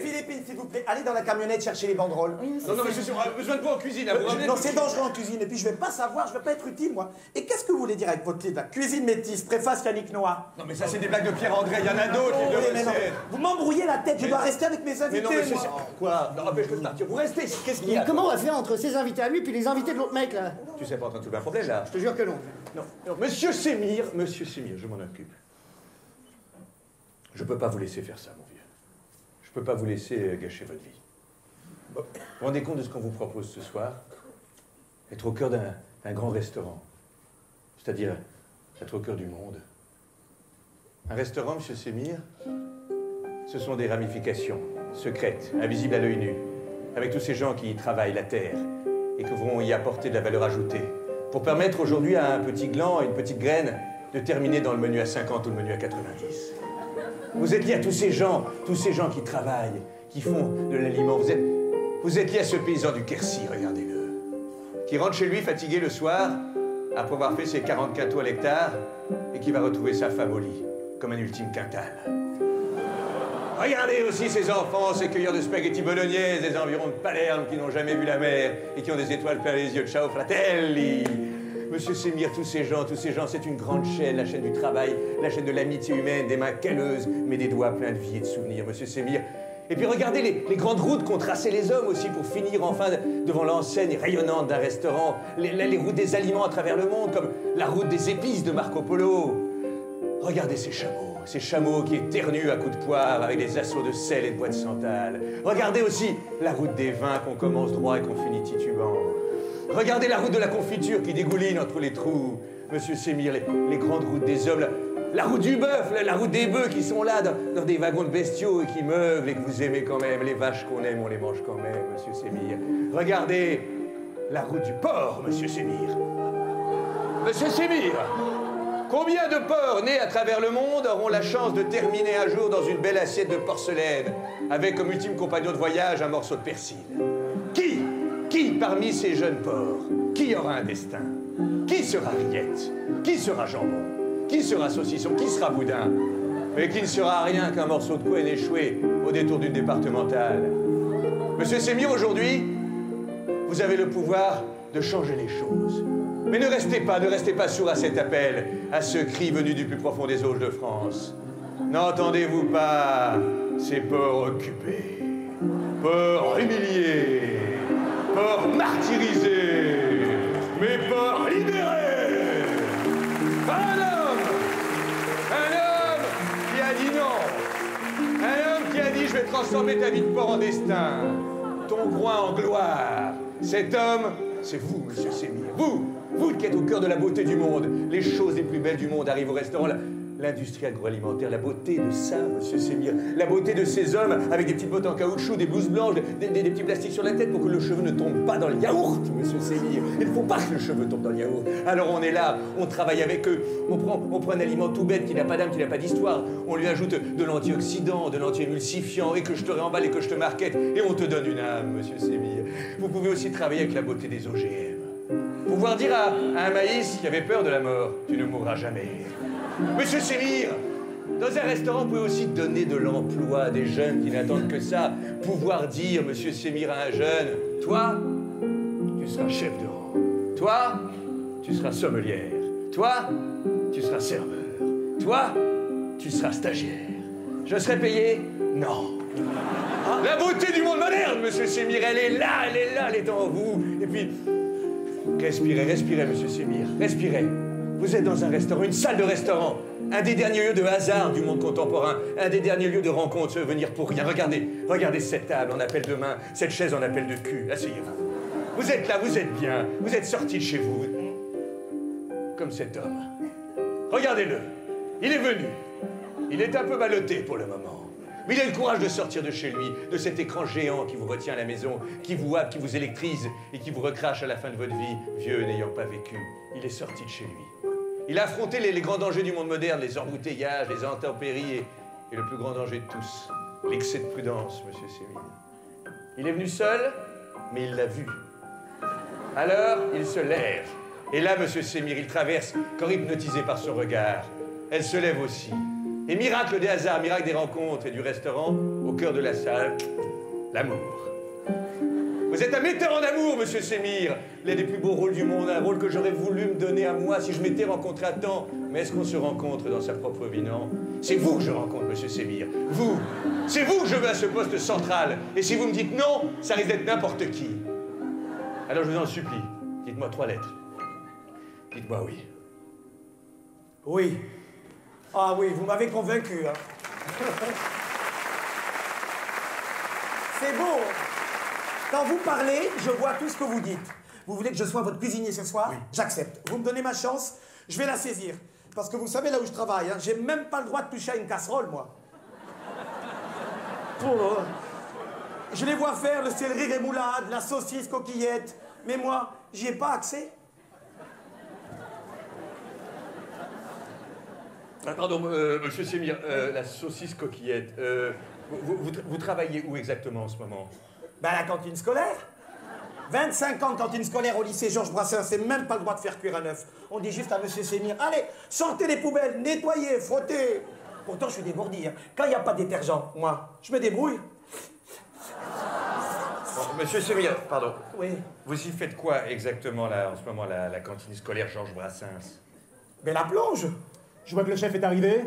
Philippine, s'il vous plaît, allez dans la camionnette chercher les banderoles. Non, non, monsieur, on a besoin de vous en cuisine. là, vous ramenez- non, c'est dangereux en cuisine, et puis je vais pas savoir, je vais pas être utile, moi. Et qu'est-ce que vous voulez dire avec votre livre, là? Cuisine métisse, préface Yannick Noah. Non, mais ça, c'est des blagues de Pierre-André. Il y en a d'autres, les Oui, deux mais non, recettes. vous m'embrouillez la tête, je dois rester avec mes Mais invités. non, monsieur, moi. c'est- Quoi? Non, empêche-le de partir. Vous restez. Qu'est-ce qu'il y a? Comment on va faire entre ses invités à lui puis les invités de l'autre mec là? Tu sais pas en train de trouver un problème, là Je te jure que non. Non, non, monsieur Sémir, monsieur Sémir, je m'en occupe. Je peux pas vous laisser faire ça, mon. Je peux pas vous laisser euh, gâcher votre vie. Rendez compte de ce qu'on vous propose ce soir? Être au cœur d'un grand restaurant. C'est-à-dire être au cœur du monde. Un restaurant, monsieur Sémir, ce sont des ramifications secrètes, invisibles à l'œil nu, avec tous ces gens qui y travaillent la terre et qui vont y apporter de la valeur ajoutée, pour permettre aujourd'hui à un petit gland, une petite graine, de terminer dans le menu à 50 ou le menu à 90. Vous êtes lié à tous ces gens, tous ces gens qui travaillent, qui font de l'aliment. Vous êtes, vous êtes lié à ce paysan du Quercy, regardez-le, qui rentre chez lui fatigué le soir, après avoir fait ses 40 quintaux à l'hectare, et qui va retrouver sa femme au lit, comme un ultime quintal. Regardez aussi ces enfants, ces cueilleurs de spaghettis bolognaises des environs de Palerme qui n'ont jamais vu la mer et qui ont des étoiles plein les yeux. Ciao fratelli Monsieur Sémir, tous ces gens, tous ces gens, c'est une grande chaîne, la chaîne du travail, la chaîne de l'amitié humaine, des mains calleuses, mais des doigts pleins de vie et de souvenirs, Monsieur Sémir. Et puis regardez les, grandes routes qu'ont tracées les hommes aussi pour finir enfin devant l'enseigne rayonnante d'un restaurant, les routes des aliments à travers le monde, comme la route des épices de Marco Polo. Regardez ces chameaux, ces chameaux qui éternuent à coups de poire avec des assauts de sel et de bois de santal. Regardez aussi la route des vins qu'on commence droit et qu'on finit titubant. Regardez la route de la confiture qui dégouline entre les trous. Monsieur Sémir, les, grandes routes des hommes, la, route du bœuf, la, route des bœufs qui sont là dans, des wagons de bestiaux et qui meublent et que vous aimez quand même. Les vaches qu'on aime, on les mange quand même, monsieur Sémir. Regardez la route du porc, monsieur Sémir. Monsieur Sémir, Combien de porcs nés à travers le monde auront la chance de terminer un jour dans une belle assiette de porcelaine, avec comme ultime compagnon de voyage un morceau de persil? Qui Qui parmi ces jeunes porcs Qui aura un destin? Qui sera rillette Qui sera jambon? Qui sera saucisson? Qui sera boudin? Mais qui ne sera rien qu'un morceau de couenne échoué au détour d'une départementale. Monsieur Sémir, aujourd'hui, vous avez le pouvoir de changer les choses. Mais ne restez pas, ne restez pas sourd à cet appel, à ce cri venu du plus profond des Auges de France. N'entendez-vous pas ces porcs occupés, porcs humiliés, porcs martyrisés, mais porcs libérés Un homme Un homme qui a dit non Un homme qui a dit je vais transformer ta vie de porc en destin, ton groin en gloire. Cet homme, c'est vous, monsieur Sémir. Vous, vous qui êtes au cœur de la beauté du monde. Les choses les plus belles du monde arrivent au restaurant. L'industrie agroalimentaire, la beauté de ça, monsieur Sémir. La beauté de ces hommes avec des petites bottes en caoutchouc, des blouses blanches, des petits plastiques sur la tête pour que le cheveu ne tombe pas dans le yaourt, monsieur Sémir. Il ne faut pas que le cheveu tombe dans le yaourt. Alors on est là, on travaille avec eux. On prend, on prend un aliment tout bête qui n'a pas d'âme, qui n'a pas d'histoire. On lui ajoute de l'antioxydant, de l'anti-émulsifiant et que je te réemballe et que je te marquette. Et on te donne une âme, monsieur Sémir. Vous pouvez aussi travailler avec la beauté des OGM. Pouvoir dire à, un maïs qui avait peur de la mort, tu ne mourras jamais. Monsieur Sémir, dans un restaurant, vous pouvez aussi donner de l'emploi à des jeunes qui n'attendent que ça. Pouvoir dire, monsieur Sémir, à un jeune, toi, tu seras chef de rang. Toi, tu seras sommelière. Toi, tu seras serveur. Toi, tu seras stagiaire. Je serai payé? Non. La beauté du monde moderne, monsieur Sémir, elle est là, elle est là, elle est en vous. Et puis, respirez, respirez, monsieur Sémir, respirez. Vous êtes dans un restaurant, une salle de restaurant, un des derniers lieux de hasard du monde contemporain, un des derniers lieux de rencontre, se venir pour rien. Regardez, regardez cette table en appel de main, cette chaise en appel de cul. Asseyez-vous. Vous êtes là, vous êtes bien, vous êtes sorti de chez vous. Comme cet homme. Regardez-le. Il est venu. Il est un peu ballotté pour le moment. Mais il a le courage de sortir de chez lui, de cet écran géant qui vous retient à la maison, qui vous qui vous électrise et qui vous recrache à la fin de votre vie, vieux n'ayant pas vécu. Il est sorti de chez lui. Il a affronté les, grands dangers du monde moderne, les embouteillages, les intempéries et, le plus grand danger de tous, l'excès de prudence, monsieur Sémine. Il est venu seul, mais il l'a vu. Alors, il se lève. Et là, monsieur Sémir, il traverse, comme hypnotisé par son regard. Elle se lève aussi. Et miracle des hasards, miracle des rencontres et du restaurant, au cœur de la salle, l'amour. Vous êtes un metteur en amour, monsieur Sémir. L'un des plus beaux rôles du monde, un rôle que j'aurais voulu me donner à moi si je m'étais rencontré à temps. Mais est-ce qu'on se rencontre dans sa propre vie, non? C'est vous que je rencontre, monsieur Sémir. Vous C'est vous que je veux à ce poste central. Et si vous me dites non, ça risque d'être n'importe qui. Alors je vous en supplie, dites-moi trois lettres. Dites-moi oui. Oui. Ah oui, vous m'avez convaincu. hein. C'est beau. Quand vous parlez, je vois tout ce que vous dites. Vous voulez que je sois votre cuisinier ce soir? J'accepte. Vous me donnez ma chance, je vais la saisir. Parce que vous savez là où je travaille, hein, j'ai même pas le droit de toucher à une casserole, moi. Oh. Je les vois faire le céleri rémoulade, la saucisse coquillette. Mais moi, j'y ai pas accès. Ah, pardon, euh, monsieur Sémir, euh, la saucisse coquillette. euh, vous, vous- vous travaillez où exactement en ce moment? Ben, la cantine scolaire. 25 ans de cantine scolaire au lycée Georges Brassens, c'est même pas le droit de faire cuire un œuf. On dit juste à monsieur Sémir, allez, sortez les poubelles, nettoyez, frottez. Pourtant, je suis dégourdi. hein. Quand il n'y a pas de détergent, moi, je me débrouille. Bon, Monsieur Sémir, pardon. Oui. Vous y faites quoi exactement là, en ce moment, la, la cantine scolaire Georges Brassens? Mais la plonge Je vois que le chef est arrivé.